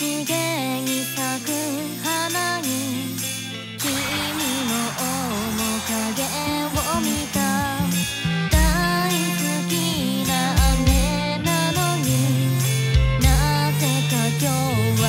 きみのおもかげをみただいすきな雨なのになぜか今日は